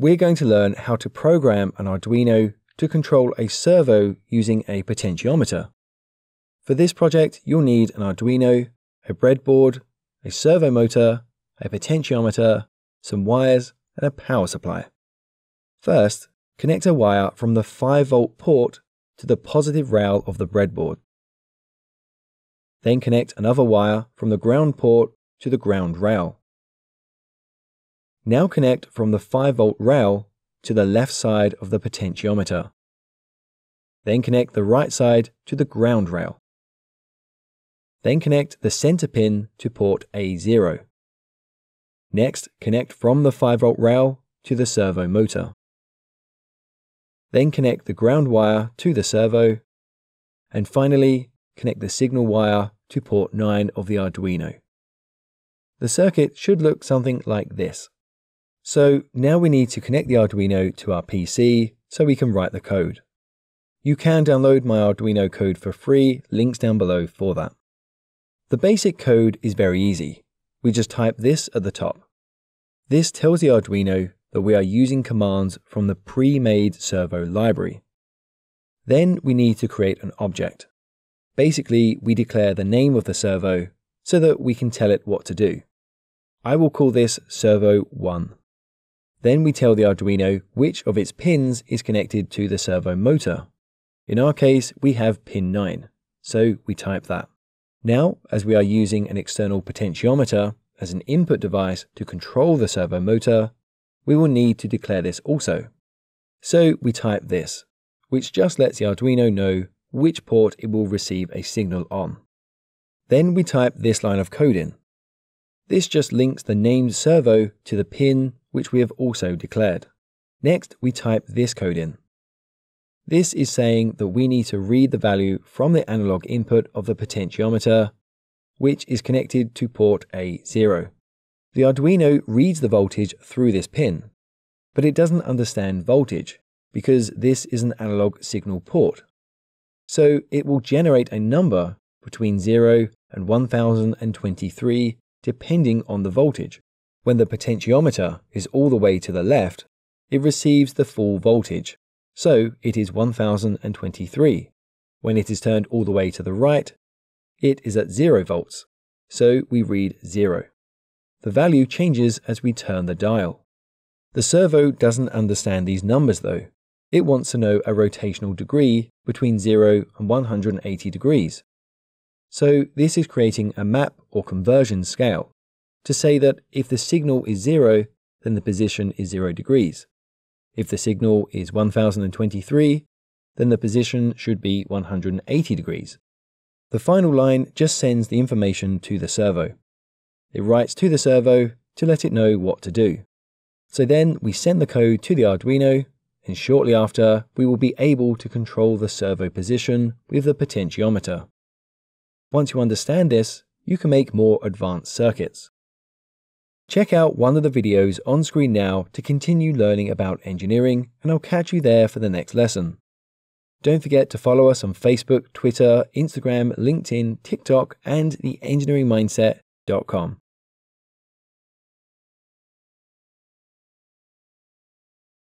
we're going to learn how to program an Arduino to control a servo using a potentiometer. For this project, you'll need an Arduino, a breadboard, a servo motor, a potentiometer, some wires, and a power supply. First, connect a wire from the 5 volt port to the positive rail of the breadboard. Then connect another wire from the ground port to the ground rail. Now connect from the 5 volt rail to the left side of the potentiometer. Then connect the right side to the ground rail. Then connect the center pin to port A0. Next, connect from the 5 volt rail to the servo motor. Then connect the ground wire to the servo. And finally, connect the signal wire to port 9 of the Arduino. The circuit should look something like this. So now we need to connect the Arduino to our PC so we can write the code. You can download my Arduino code for free, links down below for that. The basic code is very easy. We just type this at the top. This tells the Arduino that we are using commands from the pre-made servo library. Then we need to create an object. Basically, we declare the name of the servo so that we can tell it what to do. I will call this servo1. Then we tell the Arduino which of its pins is connected to the servo motor. In our case, we have pin 9, so we type that. Now, as we are using an external potentiometer as an input device to control the servo motor, we will need to declare this also. So we type this, which just lets the Arduino know which port it will receive a signal on. Then we type this line of code in. This just links the named servo to the pin which we have also declared. Next, we type this code in. This is saying that we need to read the value from the analog input of the potentiometer, which is connected to port A0. The Arduino reads the voltage through this pin, but it doesn't understand voltage because this is an analog signal port. So it will generate a number between 0 and 1023 depending on the voltage. When the potentiometer is all the way to the left, it receives the full voltage, so it is 1023. When it is turned all the way to the right, it is at 0 volts, so we read 0. The value changes as we turn the dial. The servo doesn't understand these numbers though. It wants to know a rotational degree between 0 and 180 degrees. So this is creating a map or conversion scale to say that if the signal is 0, then the position is 0 degrees. If the signal is 1023, then the position should be 180 degrees. The final line just sends the information to the servo. It writes to the servo to let it know what to do. So then we send the code to the Arduino, and shortly after, we will be able to control the servo position with the potentiometer. Once you understand this, you can make more advanced circuits. Check out one of the videos on screen now to continue learning about engineering, and I'll catch you there for the next lesson. Don't forget to follow us on Facebook, Twitter, Instagram, LinkedIn, TikTok, and theengineeringmindset.com.